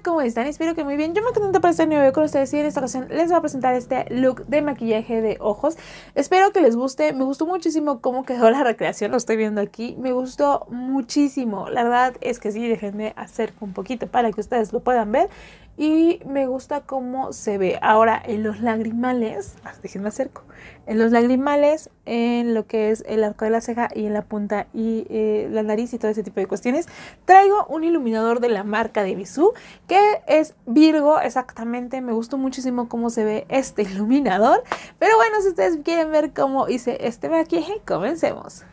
¿cómo están? Espero que muy bien. Yo me contento para estar nuevo con ustedes y en esta ocasión les voy a presentar este look de maquillaje de ojos. Espero que les guste. Me gustó muchísimo cómo quedó la recreación, lo estoy viendo aquí. Me gustó muchísimo. La verdad es que sí, déjenme acerco un poquito para que ustedes lo puedan ver y me gusta cómo se ve. Ahora, en los lagrimales, ah, déjenme acerco, en los lagrimales, en lo que es el arco de la ceja y en la punta y eh, la nariz y todo ese tipo de cuestiones, traigo un iluminador de la marca de Bisú, que es Virgo, exactamente, me gustó muchísimo cómo se ve este iluminador, pero bueno, si ustedes quieren ver cómo hice este maquillaje, comencemos.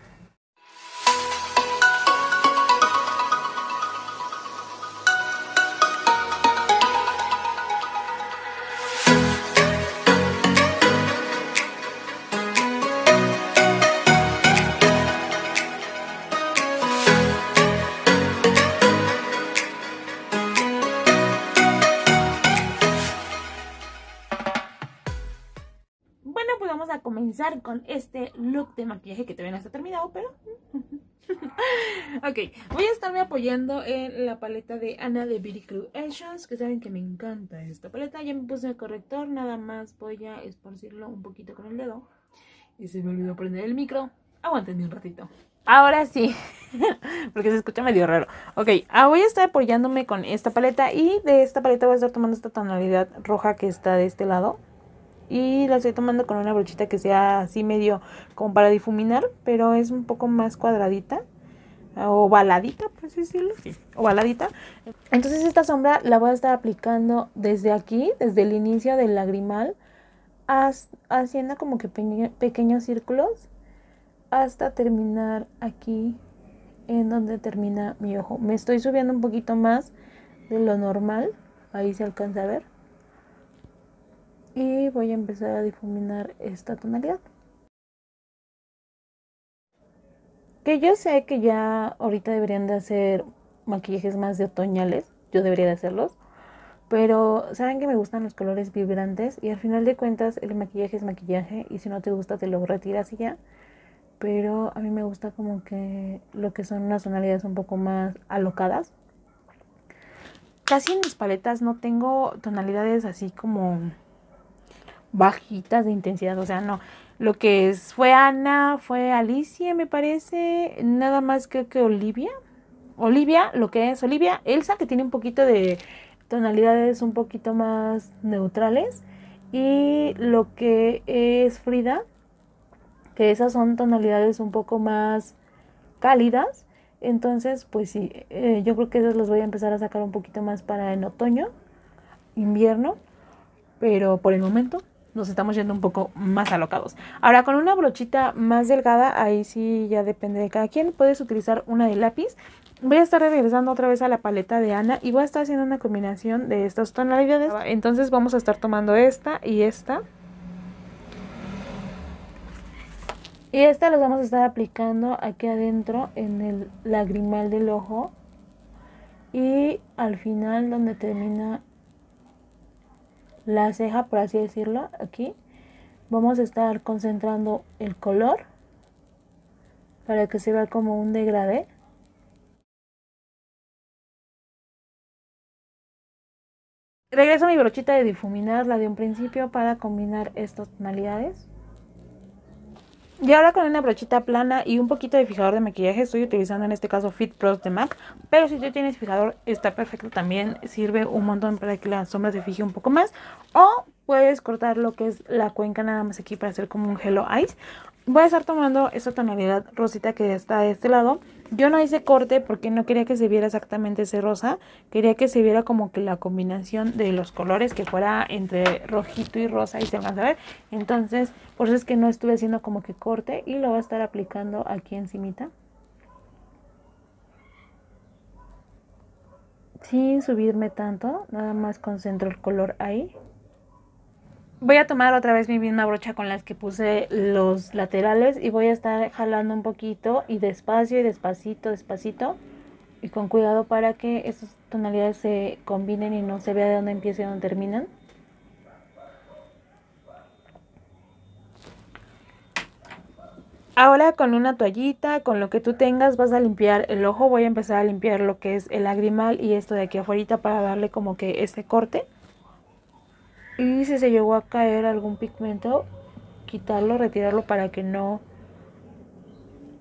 Con este look de maquillaje que todavía no está terminado, pero... ok, voy a estarme apoyando en la paleta de Ana de Beauty Creations, que saben que me encanta esta paleta. Ya me puse el corrector, nada más voy a esparcirlo un poquito con el dedo. Y se me olvidó prender el micro. Aguanten un ratito. Ahora sí, porque se escucha medio raro. Ok, ah, voy a estar apoyándome con esta paleta y de esta paleta voy a estar tomando esta tonalidad roja que está de este lado y la estoy tomando con una brochita que sea así medio como para difuminar, pero es un poco más cuadradita o baladita, por así decirlo, sí, o baladita. Entonces esta sombra la voy a estar aplicando desde aquí, desde el inicio del lagrimal, haciendo como que pequeños círculos hasta terminar aquí en donde termina mi ojo. Me estoy subiendo un poquito más de lo normal, ahí se alcanza a ver y voy a empezar a difuminar esta tonalidad. Que yo sé que ya ahorita deberían de hacer maquillajes más de otoñales, yo debería de hacerlos, pero saben que me gustan los colores vibrantes y al final de cuentas el maquillaje es maquillaje y si no te gusta te lo retiras y ya. Pero a mí me gusta como que lo que son unas tonalidades un poco más alocadas. Casi en mis paletas no tengo tonalidades así como bajitas de intensidad, o sea, no. Lo que es, fue Ana, fue Alicia, me parece, nada más creo que Olivia. Olivia, lo que es Olivia, Elsa, que tiene un poquito de tonalidades un poquito más neutrales. Y lo que es Frida, que esas son tonalidades un poco más cálidas. Entonces, pues sí, eh, yo creo que esas las voy a empezar a sacar un poquito más para en otoño, invierno. Pero por el momento nos estamos yendo un poco más alocados. Ahora con una brochita más delgada, ahí sí ya depende de cada quien, puedes utilizar una de lápiz. Voy a estar regresando otra vez a la paleta de Ana y voy a estar haciendo una combinación de estas tonalidades. Entonces vamos a estar tomando esta y esta. Y esta las vamos a estar aplicando aquí adentro en el lagrimal del ojo. Y al final donde termina la ceja, por así decirlo, aquí. Vamos a estar concentrando el color para que se vea como un degradé. Regreso a mi brochita de difuminar, la de un principio, para combinar estas tonalidades. Y ahora con una brochita plana y un poquito de fijador de maquillaje estoy utilizando en este caso Fit Pros de MAC. Pero si tú tienes fijador está perfecto también, sirve un montón para que la sombra se fije un poco más. O puedes cortar lo que es la cuenca nada más aquí para hacer como un Hello Eyes. Voy a estar tomando esta tonalidad rosita que está de este lado yo no hice corte porque no quería que se viera exactamente ese rosa. Quería que se viera como que la combinación de los colores que fuera entre rojito y rosa y se van a ver. Entonces, por eso es que no estuve haciendo como que corte y lo voy a estar aplicando aquí encimita. Sin subirme tanto, nada más concentro el color ahí. Voy a tomar otra vez mi misma brocha con las que puse los laterales y voy a estar jalando un poquito y despacio y despacito, despacito y con cuidado para que estas tonalidades se combinen y no se vea de dónde empieza y dónde terminan. Ahora con una toallita, con lo que tú tengas, vas a limpiar el ojo. Voy a empezar a limpiar lo que es el lagrimal y esto de aquí afuera para darle como que este corte. Y si se llegó a caer algún pigmento, quitarlo, retirarlo para que no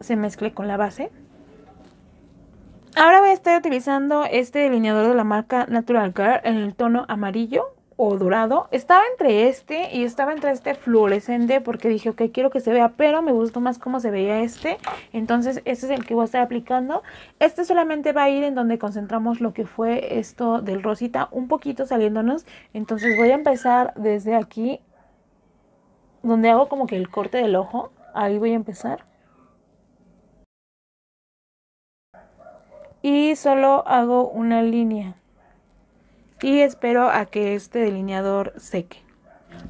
se mezcle con la base. Ahora voy a estar utilizando este delineador de la marca Natural Care en el tono amarillo o dorado. Estaba entre este y estaba entre este fluorescente porque dije, ok, quiero que se vea, pero me gustó más cómo se veía este. Entonces, este es el que voy a estar aplicando. Este solamente va a ir en donde concentramos lo que fue esto del rosita, un poquito saliéndonos. Entonces, voy a empezar desde aquí, donde hago como que el corte del ojo. Ahí voy a empezar. Y solo hago una línea y espero a que este delineador seque.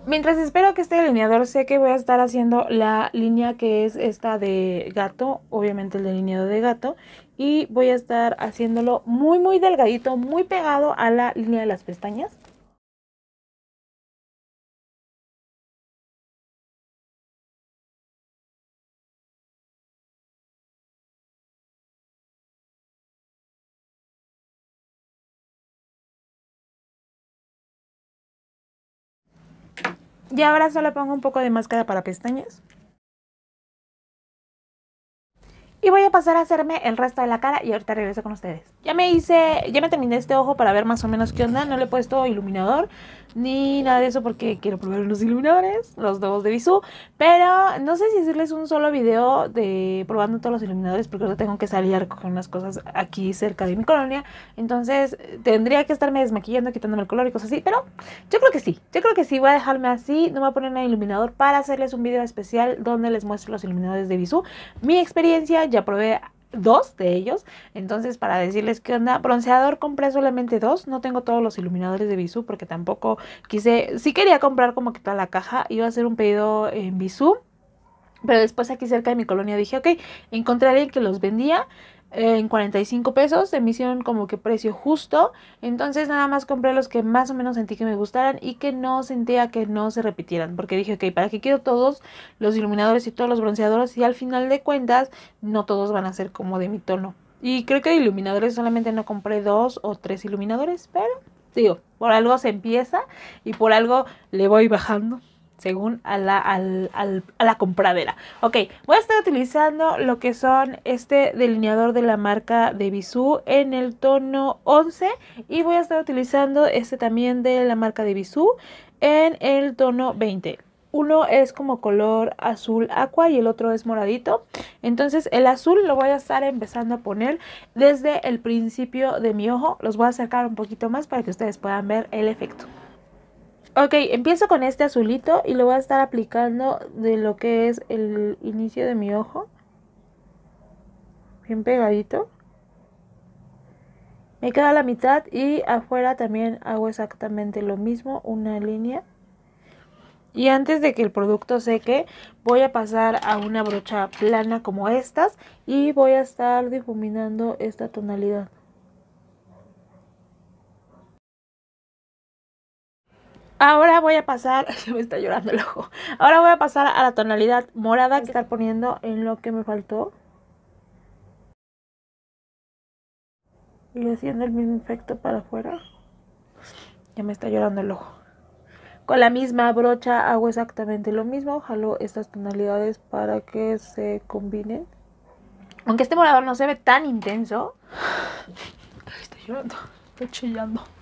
Mientras espero que este delineador seque voy a estar haciendo la línea que es esta de gato, obviamente el delineado de gato y voy a estar haciéndolo muy muy delgadito, muy pegado a la línea de las pestañas. Y ahora solo pongo un poco de máscara para pestañas. Y voy a pasar a hacerme el resto de la cara y ahorita regreso con ustedes. Ya me hice, ya me terminé este ojo para ver más o menos qué onda. No le he puesto iluminador ni nada de eso porque quiero probar unos iluminadores, los nuevos de Bisú. Pero no sé si hacerles un solo video de probando todos los iluminadores porque ahora tengo que salir con unas cosas aquí cerca de mi colonia. Entonces tendría que estarme desmaquillando, quitándome el color y cosas así. Pero yo creo que sí, yo creo que sí. Voy a dejarme así, no me voy a poner nada iluminador para hacerles un video especial donde les muestro los iluminadores de Bisú. Mi experiencia, ya probé dos de ellos. Entonces, para decirles que onda, bronceador compré solamente dos. No tengo todos los iluminadores de Bisú porque tampoco quise. Sí quería comprar como que toda la caja. Iba a hacer un pedido en Bisú. Pero después aquí cerca de mi colonia dije, ok, encontré a que los vendía en 45 pesos, se me hicieron como que precio justo, entonces nada más compré los que más o menos sentí que me gustaran y que no sentía que no se repitieran, porque dije, ok, ¿para qué quiero todos los iluminadores y todos los bronceadores? Y al final de cuentas, no todos van a ser como de mi tono. Y creo que de iluminadores solamente no compré dos o tres iluminadores, pero digo, por algo se empieza y por algo le voy bajando según a la, a la compradera. Ok, voy a estar utilizando lo que son este delineador de la marca de Bisú en el tono 11 y voy a estar utilizando este también de la marca de Bisú en el tono 20. Uno es como color azul aqua y el otro es moradito. Entonces el azul lo voy a estar empezando a poner desde el principio de mi ojo. Los voy a acercar un poquito más para que ustedes puedan ver el efecto. Ok, empiezo con este azulito y lo voy a estar aplicando de lo que es el inicio de mi ojo. Bien pegadito. Me queda la mitad y afuera también hago exactamente lo mismo, una línea. Y antes de que el producto seque, voy a pasar a una brocha plana como estas y voy a estar difuminando esta tonalidad. Ahora voy a pasar, me está llorando el ojo. Ahora voy a pasar a la tonalidad morada que estar poniendo en lo que me faltó. Y haciendo el mismo efecto para afuera. Ya me está llorando el ojo. Con la misma brocha hago exactamente lo mismo. Jalo estas tonalidades para que se combinen. Aunque este morado no se ve tan intenso. estoy llorando. Estoy chillando.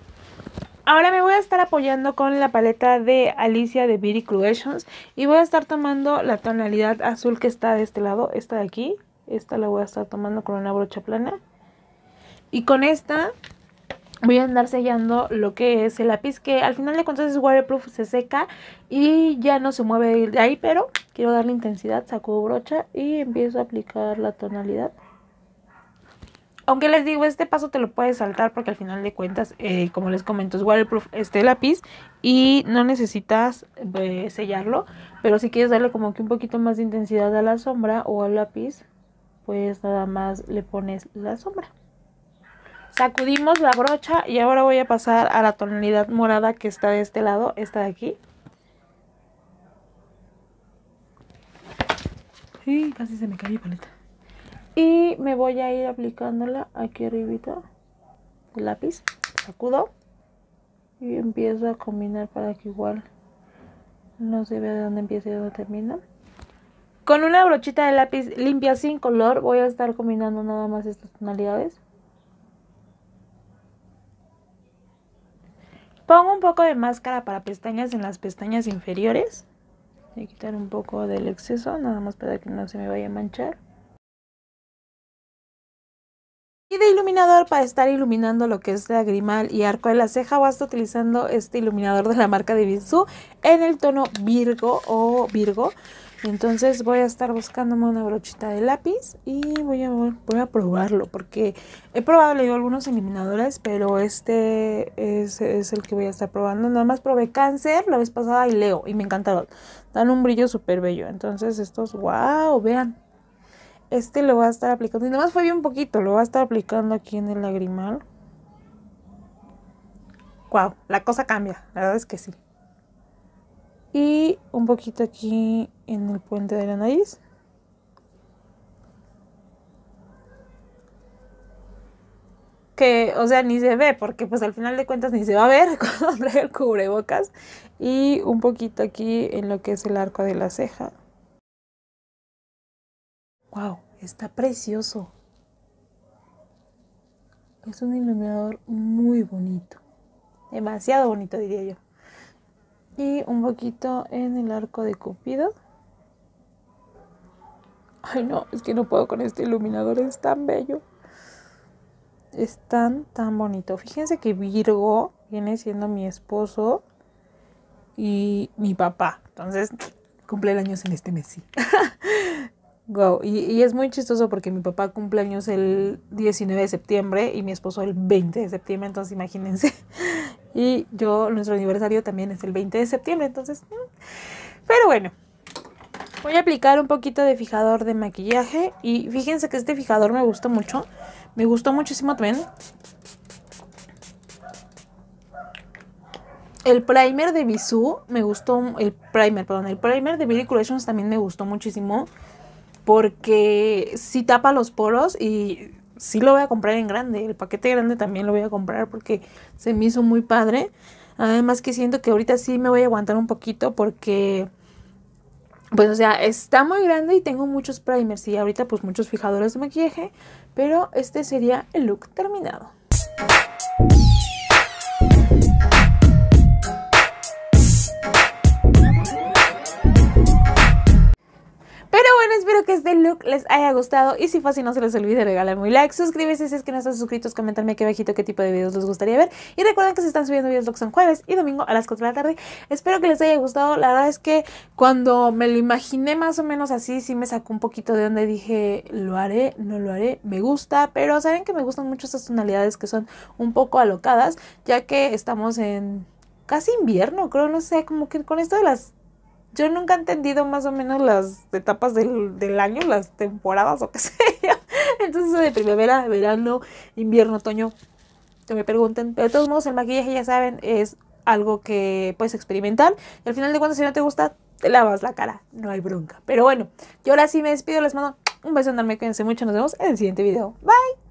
Ahora me voy a estar apoyando con la paleta de Alicia de Beauty Creations y voy a estar tomando la tonalidad azul que está de este lado, esta de aquí. Esta la voy a estar tomando con una brocha plana. Y con esta voy a andar sellando lo que es el lápiz que al final de cuentas es waterproof, se seca y ya no se mueve de ahí, pero quiero darle intensidad, saco brocha y empiezo a aplicar la tonalidad. Aunque les digo, este paso te lo puedes saltar porque al final de cuentas, eh, como les comento, es waterproof este lápiz y no necesitas eh, sellarlo. Pero si quieres darle como que un poquito más de intensidad a la sombra o al lápiz, pues nada más le pones la sombra. Sacudimos la brocha y ahora voy a pasar a la tonalidad morada que está de este lado, esta de aquí. Y casi se me cae mi paleta. Y me voy a ir aplicándola aquí arribita. El lápiz. Sacudo. Y empiezo a combinar para que igual no se vea de dónde empieza y dónde termina. Con una brochita de lápiz limpia sin color voy a estar combinando nada más estas tonalidades. Pongo un poco de máscara para pestañas en las pestañas inferiores. Voy a quitar un poco del exceso, nada más para que no se me vaya a manchar. De iluminador para estar iluminando lo que es lagrimal y arco de la ceja estar utilizando este iluminador de la marca de Bisú en el tono Virgo o Virgo. Entonces voy a estar buscándome una brochita de lápiz y voy a, voy a probarlo porque he probado le algunos iluminadores, pero este es, es, el que voy a estar probando. Nada más probé cáncer la vez pasada y leo y me encantaron. Dan un brillo súper bello. Entonces estos, wow, vean. Este lo voy a estar aplicando. Y nada más fue bien poquito. Lo voy a estar aplicando aquí en el lagrimal. Wow, la cosa cambia. La verdad es que sí. Y un poquito aquí en el puente de la nariz. que, o sea, ni se ve, porque pues al final de cuentas ni se va a ver cuando traiga el cubrebocas. Y un poquito aquí en lo que es el arco de la ceja. Wow, está precioso. Es un iluminador muy bonito. Demasiado bonito, diría yo. Y un poquito en el arco de Cupido. Ay, no, es que no puedo con este iluminador, es tan bello. Es tan, tan bonito. Fíjense que Virgo viene siendo mi esposo y mi papá. Entonces, cumple el años en este mes, sí. Wow, y, es muy chistoso porque mi papá cumple años el 19 de septiembre y mi esposo el 20 de septiembre, entonces imagínense. Y yo, nuestro aniversario también es el 20 de septiembre, entonces... Pero bueno, voy a aplicar un poquito de fijador de maquillaje y fíjense que este fijador me gusta mucho. Me gustó muchísimo también. El primer de Bisú me gustó, el primer, perdón, el primer de Beauty Creations también me gustó muchísimo porque sí tapa los poros y sí lo voy a comprar en grande. El paquete grande también lo voy a comprar porque se me hizo muy padre. Además que siento que ahorita sí me voy a aguantar un poquito porque pues o sea, está muy grande y tengo muchos primers y ahorita pues muchos fijadores de maquillaje, pero este sería el look terminado. Espero que este look les haya gustado. Y si fue así no se les olvide regalarme un like, suscríbete si es que no están suscritos, comentarme aquí abajito qué tipo de videos les gustaría ver. Y recuerden que se están subiendo videos son jueves y domingo a las 4 de la tarde. Espero que les haya gustado, la verdad es que cuando me lo imaginé más o menos así, sí me sacó un poquito de donde dije lo haré, no lo haré, me gusta, pero saben que me gustan mucho estas tonalidades que son un poco alocadas, ya que estamos en casi invierno, creo, no sé, como que con esto de las yo nunca he entendido más o menos las etapas del, año, las temporadas o qué sé yo. Entonces, de primavera, verano, invierno, otoño, que me pregunten. Pero de todos modos, el maquillaje, ya saben, es algo que puedes experimentar. Y al final de cuentas, si no te gusta, te lavas la cara. No hay bronca. Pero bueno, yo ahora sí me despido. Les mando un beso enorme. Cuídense mucho. Nos vemos en el siguiente video. Bye.